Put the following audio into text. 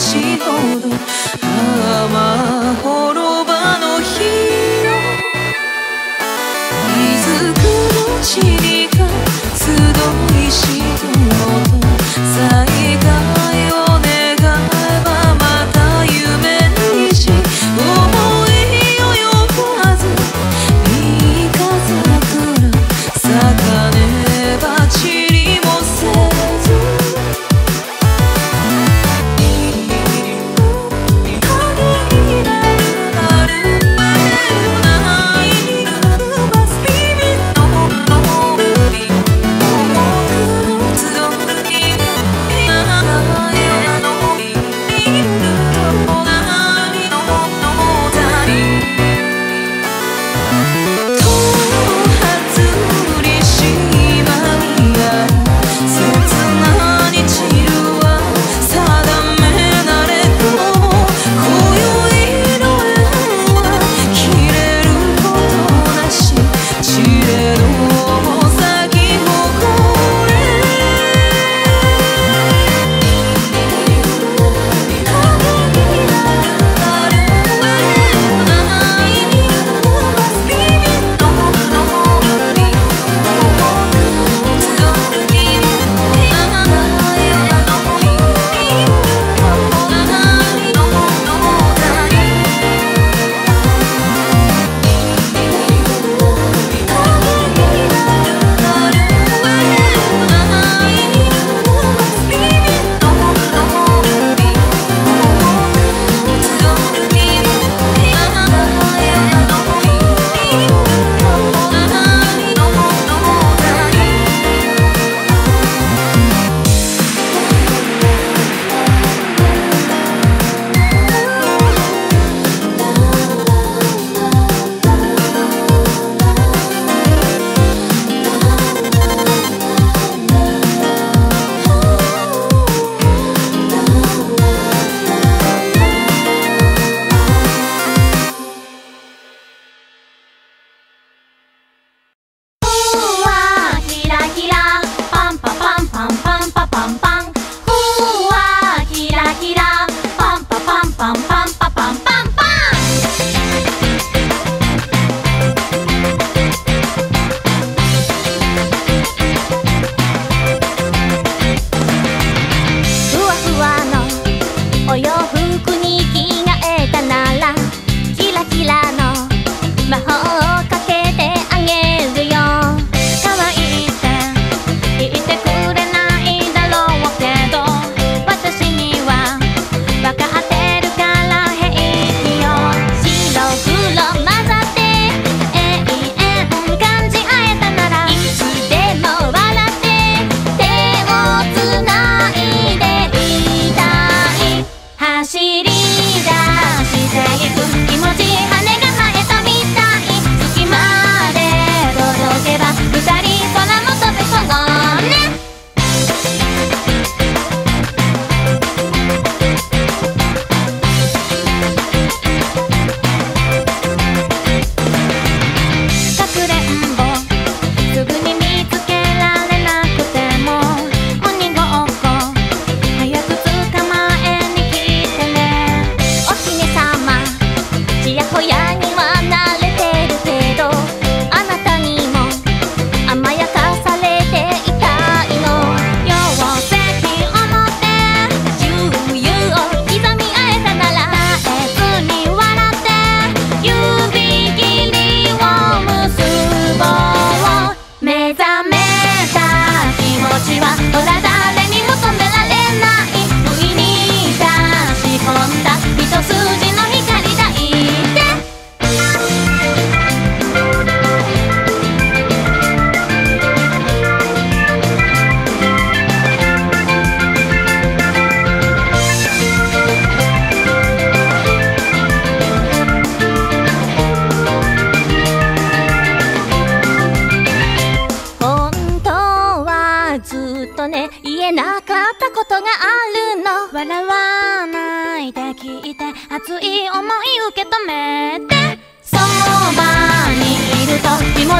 しいほど甘い言えなかったことがあるの。笑わないで聞いて熱い思い受け止めて。そばにいると気持